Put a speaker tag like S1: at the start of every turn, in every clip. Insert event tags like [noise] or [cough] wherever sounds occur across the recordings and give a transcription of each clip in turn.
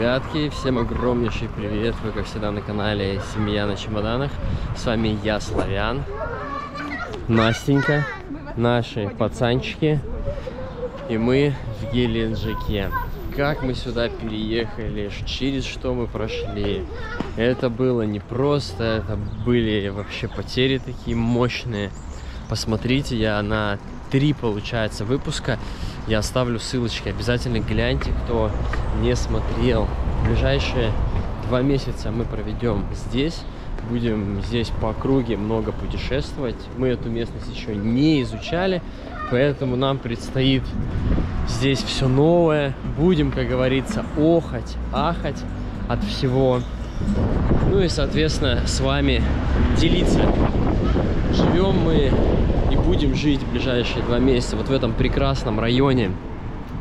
S1: ребятки, всем огромнейший привет, вы как всегда на канале Семья на чемоданах, с вами я, Славян, Настенька, наши пацанчики и мы в Геленджике. Как мы сюда переехали, через что мы прошли, это было непросто, это были вообще потери такие мощные. Посмотрите, я на три, получается, выпуска. Я оставлю ссылочки. Обязательно гляньте, кто не смотрел. В ближайшие два месяца мы проведем здесь. Будем здесь по округе много путешествовать. Мы эту местность еще не изучали, поэтому нам предстоит здесь все новое. Будем, как говорится, охать, ахать от всего. Ну и, соответственно, с вами делиться. Живем мы и будем жить в ближайшие два месяца вот в этом прекрасном районе,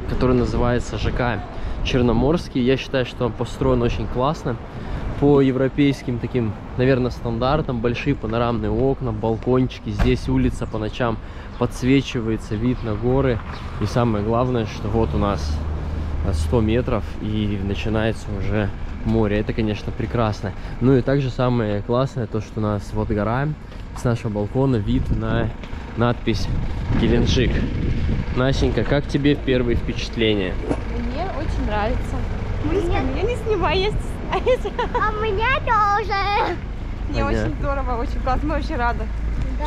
S1: который называется ЖК Черноморский. Я считаю, что он построен очень классно по европейским таким, наверное, стандартам. Большие панорамные окна, балкончики. Здесь улица по ночам подсвечивается, вид на горы. И самое главное, что вот у нас 100 метров и начинается уже море. Это, конечно, прекрасно. Ну и также самое классное, то, что у нас вот гора, с нашего балкона вид на надпись Геленджик. Настенька, как тебе первые впечатления?
S2: Мне очень нравится. Мышка, меня не снимай, я стесняюсь. [laughs]
S3: А меня тоже.
S2: Мне
S1: Понятно.
S2: очень здорово, очень классно. Мы очень рады,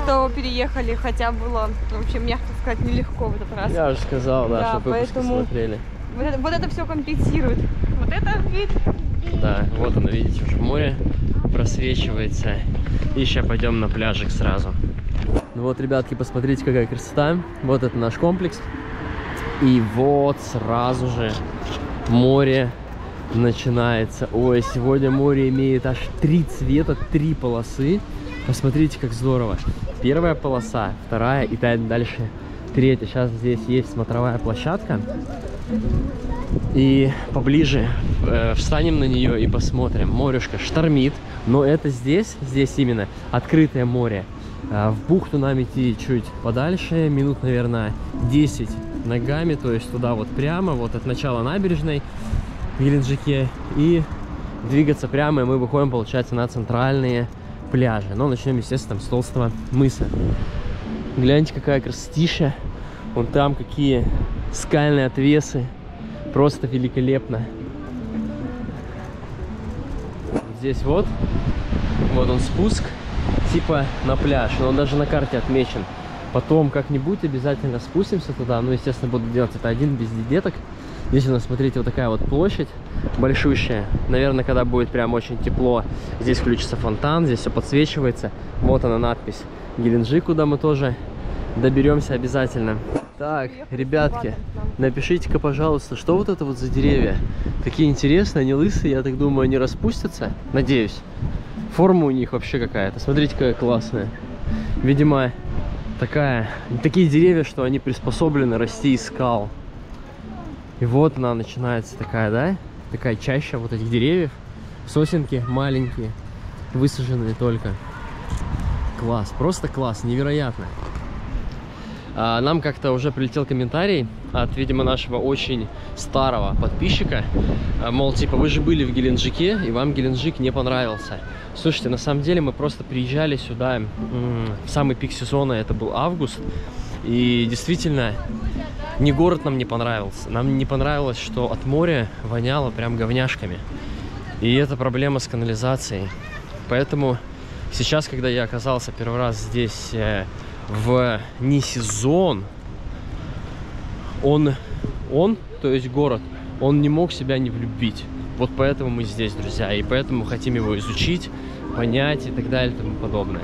S2: что переехали, хотя было, вообще, мягко сказать, нелегко в этот раз.
S1: Я уже сказал, да,
S2: Да,
S1: чтобы
S2: поэтому-
S1: смотрели.
S2: Вот это, вот это все компенсирует. Вот это вид.
S1: Да, вот оно, видите, уже море просвечивается. И сейчас пойдем на пляжик сразу. Ну вот, ребятки, посмотрите, какая красота. Вот это наш комплекс. И вот сразу же море начинается. Ой, сегодня море имеет аж три цвета, три полосы. Посмотрите, как здорово. Первая полоса, вторая и та- дальше третья. Сейчас здесь есть смотровая площадка. И поближе э, встанем на нее и посмотрим. Морешка штормит, но это здесь, здесь именно открытое море. А в бухту нам идти чуть подальше, минут, наверное, 10 ногами, то есть туда вот прямо, вот от начала набережной в Геленджике. И двигаться прямо, и мы выходим, получается, на центральные пляжи. Но начнем, естественно, с толстого мыса. Гляньте, какая красотища. Вон там какие скальные отвесы. Просто великолепно. Здесь вот, вот он спуск, типа на пляж, но он даже на карте отмечен. Потом как-нибудь обязательно спустимся туда, ну, естественно, буду делать это один, без деток. Здесь у нас, смотрите, вот такая вот площадь большущая. Наверное, когда будет прям очень тепло, здесь включится фонтан, здесь все подсвечивается. Вот она надпись Геленджик, куда мы тоже доберемся обязательно. Так, ребятки, напишите-ка, пожалуйста, что вот это вот за деревья? Такие интересные, они лысые, я так думаю, они распустятся. Надеюсь. Форма у них вообще какая-то. Смотрите, какая классная. Видимо, такая, такие деревья, что они приспособлены расти из скал. И вот она начинается такая, да? Такая чаща вот этих деревьев. Сосенки маленькие, высаженные только. Класс, просто класс, невероятно. А, Нам как-то уже прилетел комментарий от, видимо, нашего очень старого подписчика. А, Мол, типа, вы же были в Геленджике, и вам Геленджик не понравился. Слушайте, на самом деле мы просто приезжали сюда в самый пик сезона, это был август. И действительно, ни город нам не понравился. Нам не понравилось, что от моря воняло прям говняшками. И это проблема с канализацией. Поэтому сейчас, когда я оказался первый раз здесь э, в не сезон, он, он, то есть город, он не мог себя не влюбить. Вот поэтому мы здесь, друзья, и поэтому хотим его изучить, понять и так далее и тому подобное.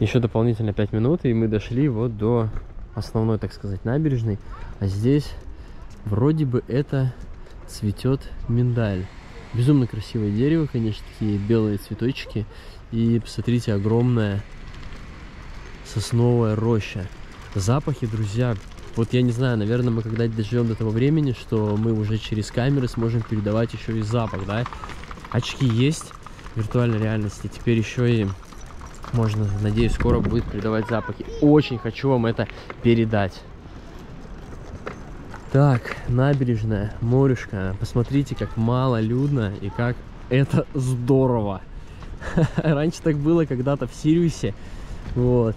S1: Еще дополнительно 5 минут, и мы дошли вот до основной, так сказать, набережной. А здесь вроде бы это цветет миндаль. Безумно красивое дерево, конечно, такие белые цветочки. И посмотрите, огромная сосновая роща. Запахи, друзья, вот я не знаю, наверное, мы когда-то доживем до того времени, что мы уже через камеры сможем передавать еще и запах, да? Очки есть виртуальной реальности, теперь еще и можно, надеюсь, скоро будет передавать запахи. Очень хочу вам это передать. Так, набережная, морюшка. Посмотрите, как мало людно и как это здорово. [laughs] Раньше так было когда-то в Сириусе. Вот.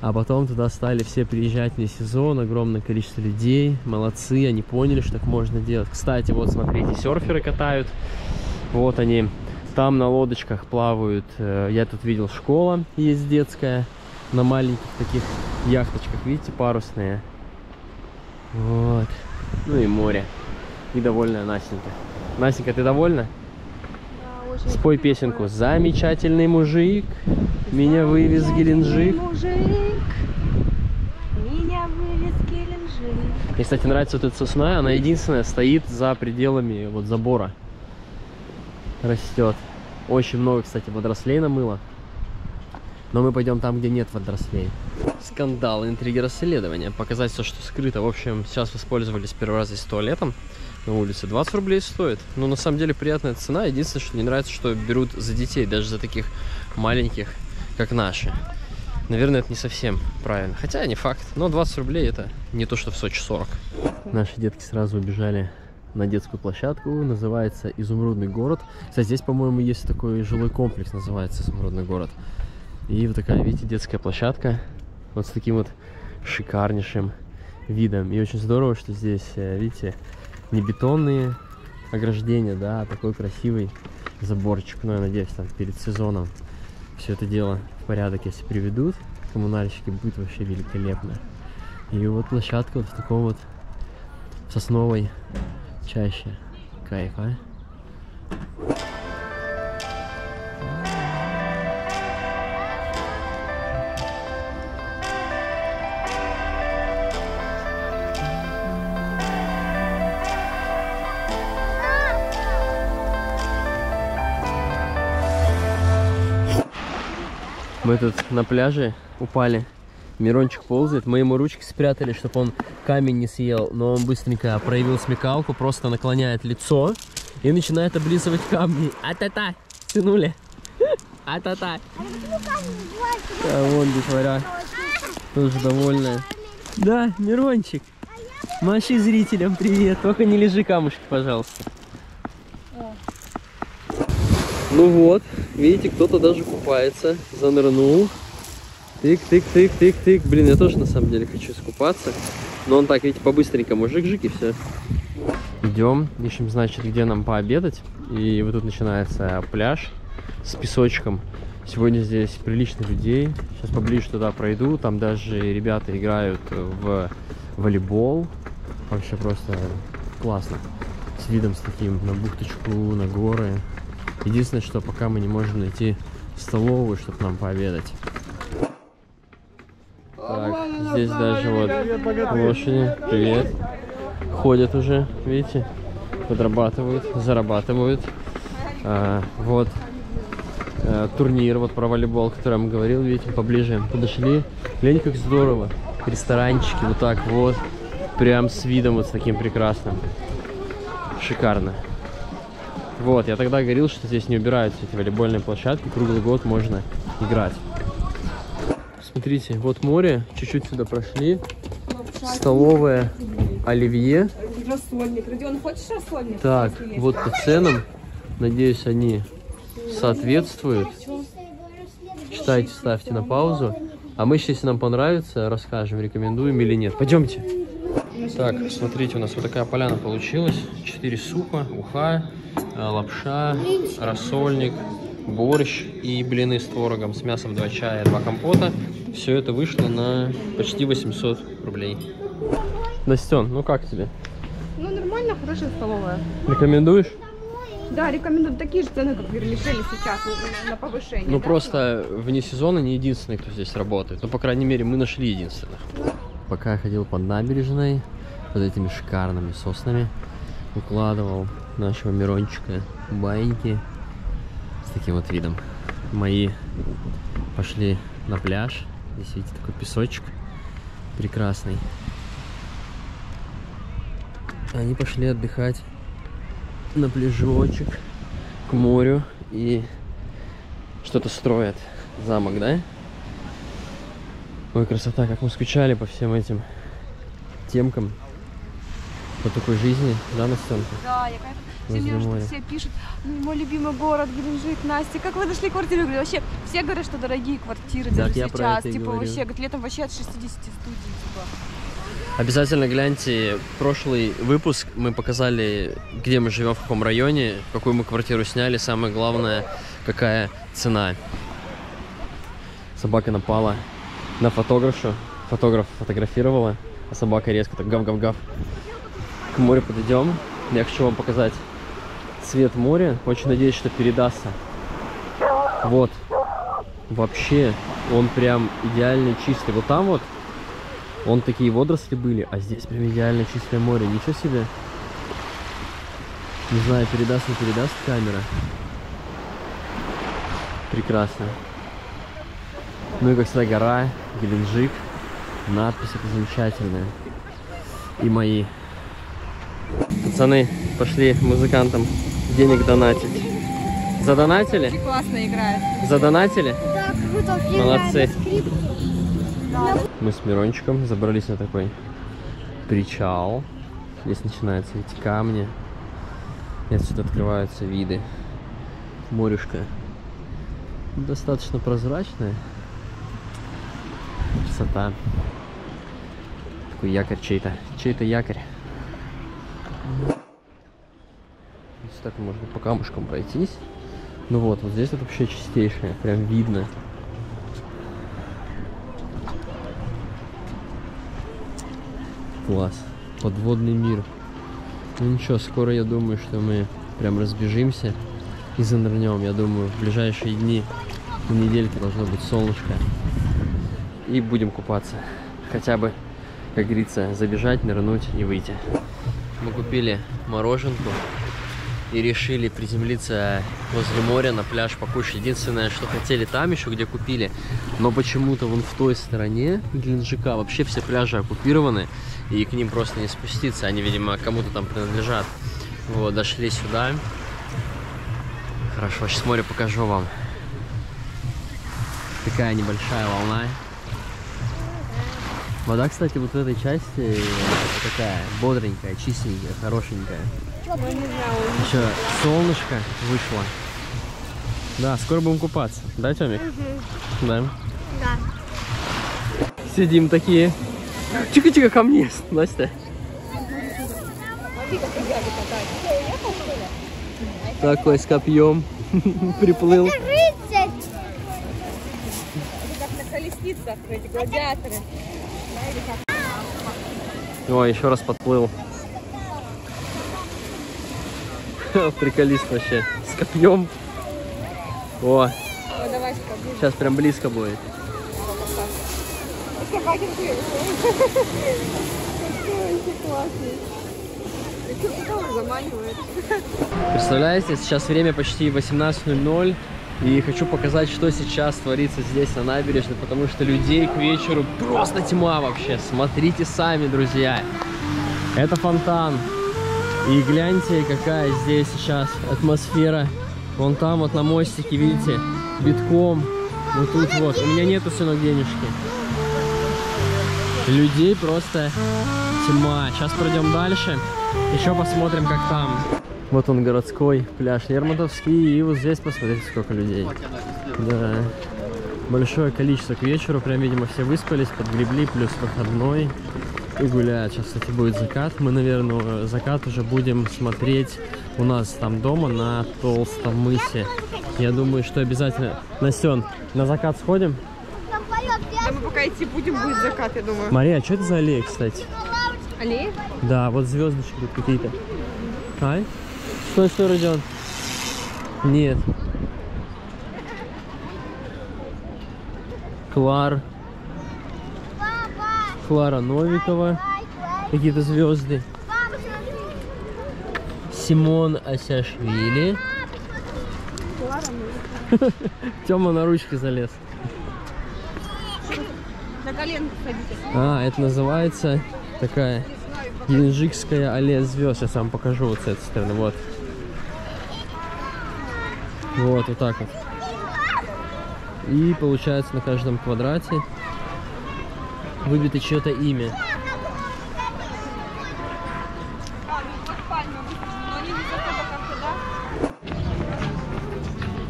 S1: А потом туда стали все приезжать вне сезон, огромное количество людей. Молодцы, они поняли, что так можно делать. Кстати, вот смотрите, серферы катают. Вот они. Там на лодочках плавают. Э, Я тут видел, школа есть детская. На маленьких таких яхточках, видите, парусные. Вот. Ну и море. И довольная Настенька. Настенька, ты довольна? Спой песенку. Замечательный мужик, меня вывез Геленджик.
S2: Мужик, меня вывез Геленджик.
S1: Мне, кстати, нравится вот эта сосна, она единственная стоит за пределами вот забора. Растет. Очень много, кстати, водорослей намыло. Но мы пойдем там, где нет водорослей. Скандал, интриги расследования. Показать все, что скрыто. В общем, сейчас воспользовались первый раз здесь туалетом на улице. 20 рублей стоит. Ну, на самом деле, приятная цена. Единственное, что не нравится, что берут за детей, даже за таких маленьких, как наши. Наверное, это не совсем правильно. Хотя не факт. Но 20 рублей это не то, что в Сочи 40. Наши детки сразу убежали на детскую площадку. Называется Изумрудный город. Кстати, здесь, по-моему, есть такой жилой комплекс, называется Изумрудный город. И вот такая, видите, детская площадка. Вот с таким вот шикарнейшим видом. И очень здорово, что здесь, э, видите, не бетонные ограждения, да, а такой красивый заборчик. Ну, я надеюсь, там перед сезоном все это дело в порядок, если приведут. Коммунальщики будет вообще великолепно. И вот площадка вот в таком вот сосновой чаще. Кайф, а? Мы тут на пляже упали. Мирончик ползает. Мы ему ручки спрятали, чтобы он камень не съел. Но он быстренько проявил смекалку, просто наклоняет лицо и начинает облизывать камни. А-та-та! Тянули. А-та-та! А вон детворя. Тоже довольная. Да, Мирончик. Маши зрителям привет. Только не лежи камушки, пожалуйста. Ну вот, видите, кто-то даже купается, занырнул. Тык-тык-тык-тык-тык. Блин, я тоже на самом деле хочу искупаться. Но он так, видите, по-быстренькому жик-жик и все. Идем, ищем, значит, где нам пообедать. И вот тут начинается пляж с песочком. Сегодня здесь прилично людей. Сейчас поближе туда пройду. Там даже ребята играют в волейбол. Вообще просто классно. С видом с таким на бухточку, на горы. Единственное, что пока мы не можем найти столовую, чтобы нам пообедать. Так, здесь даже вот лошади, привет, ходят уже, видите, подрабатывают, зарабатывают. А, вот а, турнир, вот про волейбол, о котором я говорил, видите, поближе подошли. Глянь, как здорово. Ресторанчики вот так вот, прям с видом вот с таким прекрасным. Шикарно. Вот, я тогда говорил, что здесь не убираются эти волейбольные площадки, круглый год можно играть. Смотрите, вот море, чуть-чуть сюда прошли. Столовая Оливье.
S2: Рассольник. Родион, хочешь рассольник?
S1: Так, вот по ценам, надеюсь, они соответствуют. Читайте, ставьте на паузу. А мы, если нам понравится, расскажем, рекомендуем или нет. Пойдемте. Так, смотрите, у нас вот такая поляна получилась. Четыре супа, уха, лапша, рассольник, борщ и блины с творогом, с мясом, два чая, два компота. Все это вышло на почти 800 рублей. Настен, ну как тебе?
S2: Ну, нормально, хорошая столовая.
S1: Рекомендуешь?
S2: Да, рекомендую такие же цены, как в Вермишеле сейчас, на, на повышение.
S1: Ну
S2: да?
S1: просто вне сезона не единственный, кто здесь работает. Ну, по крайней мере, мы нашли единственных. Пока я ходил по набережной, под этими шикарными соснами, укладывал нашего Мирончика в баиньки с таким вот видом. Мои пошли на пляж. Здесь, видите, такой песочек прекрасный. Они пошли отдыхать на пляжочек к морю и что-то строят. Замок, да? Ой, красота, как мы скучали по всем этим темкам. По такой жизни, да, Настенка?
S2: Да, я как все, мне уже все пишут, «Ну, мой любимый город, Геленджик, Настя, как вы нашли квартиру? Я говорю, вообще, все говорят, что дорогие квартиры,
S1: Так,
S2: даже сейчас, типа,
S1: говорю.
S2: вообще, говорят, летом вообще от 60 студий, типа.
S1: Обязательно гляньте прошлый выпуск. Мы показали, где мы живем, в каком районе, какую мы квартиру сняли. Самое главное, какая цена. Собака напала на фотографшу. Фотограф фотографировала, а собака резко так гав-гав-гав. К морю подойдем. Я хочу вам показать цвет моря. Очень надеюсь, что передастся. Вот. Вообще, он прям идеально чистый. Вот там вот Вон такие водоросли были, а здесь прям идеально чистое море. Ничего себе. Не знаю, передаст, не передаст камера. Прекрасно. Ну и как всегда гора, Геленджик. Надпись это. И мои. Пацаны пошли музыкантам денег донатить. Задонатили?
S2: И классно играет.
S1: Задонатили?
S3: Так круто,
S1: Молодцы. Мы с Мирончиком забрались на такой причал. Здесь начинаются эти камни. И отсюда открываются виды. Морюшка достаточно прозрачная. Красота. Такой якорь чей-то. Чей-то якорь. Здесь так можно по камушкам пройтись. Ну вот, вот здесь вот вообще чистейшее. Прям видно. Класс. Подводный мир. Ну ничего, скоро я думаю, что мы прям разбежимся и занырнем. Я думаю, в ближайшие дни, в недельке должно быть солнышко. И будем купаться. Хотя бы, как говорится, забежать, нырнуть и выйти. Мы купили мороженку и решили приземлиться возле моря на пляж покушать. Единственное, что хотели там еще, где купили, но почему-то вон в той стороне Геленджика вообще все пляжи оккупированы, и к ним просто не спуститься. Они, видимо, кому-то там принадлежат. Вот, дошли сюда. Хорошо, сейчас море покажу вам. Такая небольшая волна. Вода, кстати, вот в этой части э, такая бодренькая, чистенькая, хорошенькая. Еще солнышко вышло. Да, скоро будем купаться. Да, Тёмик? Да.
S3: Да.
S1: Сидим такие. Тихо-тихо ко мне, [laughs] Настя. Такой с копьем [laughs] приплыл.
S3: Рыцарь.
S2: Как на колесницах, эти гладиаторы.
S1: О, еще раз подплыл. [laughs] Приколист вообще. С копьем. О, сейчас прям близко будет. Представляете, сейчас время почти 18.00, и хочу показать, что сейчас творится здесь, на набережной, потому что людей к вечеру просто тьма вообще. Смотрите сами, друзья. Это фонтан. И гляньте, какая здесь сейчас атмосфера. Вон там вот на мостике, видите, битком. Вот тут вот. У меня нету сынок денежки. Людей просто тьма. Сейчас пройдем дальше. Еще посмотрим, как там. Вот он городской пляж Лермонтовский. И вот здесь посмотрите, сколько людей. Да. Большое количество к вечеру. Прям, видимо, все выспались, подгребли, плюс выходной. И гуляют. Сейчас, кстати, будет закат. Мы, наверное, закат уже будем смотреть у нас там дома на Толстом мысе. Я думаю, что обязательно... Настен, на закат сходим?
S2: Да мы пока идти будем, будет закат, я думаю.
S1: Мария, а что это за аллея, кстати?
S2: Аллея?
S1: Да, вот звездочки тут какие-то. Ай? Стой, стой, Родион. Нет. Клар. Клара Новикова. Какие-то звезды. Симон Асяшвили. [laughs] Тёма на ручки залез.
S2: На коленку.
S1: А, это называется такая Геленджикская аллея звезд. Я сам покажу вот с этой стороны. Вот. Вот, вот так вот. И получается на каждом квадрате выбито чье-то имя.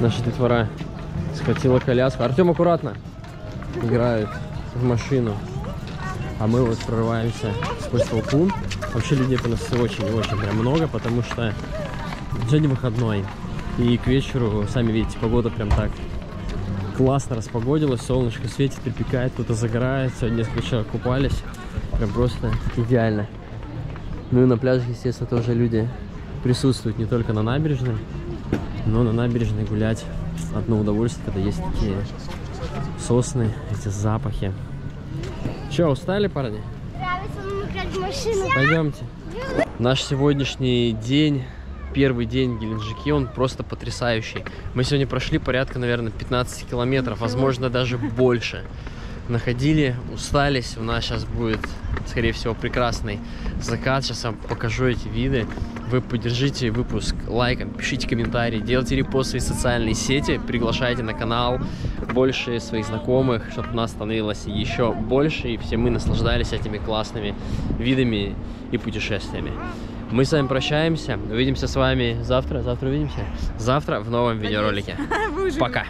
S1: Наша детвора схватила коляску. Артем аккуратно играет в машину. А мы вот прорываемся сквозь толпу. Вообще людей у нас очень-очень прям много, потому что сегодня выходной. И к вечеру, сами видите, погода прям так классно распогодилась, солнышко светит, припекает, кто-то загорает. Сегодня несколько человек купались. Прям просто идеально. Ну и на пляже, естественно, тоже люди присутствуют не только на набережной, но на набережной гулять одно удовольствие, когда есть такие сосны, эти запахи. Че, устали, парни?
S3: Нравится машину.
S1: Пойдемте. Наш сегодняшний день, первый день в Геленджике, он просто потрясающий. Мы сегодня прошли порядка, наверное, 15 километров, возможно, даже больше. Находили, устались. У нас сейчас будет, скорее всего, прекрасный закат. Сейчас я вам покажу эти виды. Вы поддержите выпуск лайком, пишите комментарии, делайте репосты в социальные сети, приглашайте на канал больше своих знакомых, чтобы нас становилось еще больше, и все мы наслаждались этими классными видами и путешествиями. Мы с вами прощаемся. Увидимся с вами завтра. Завтра увидимся. Завтра в новом видеоролике. [laughs] Пока.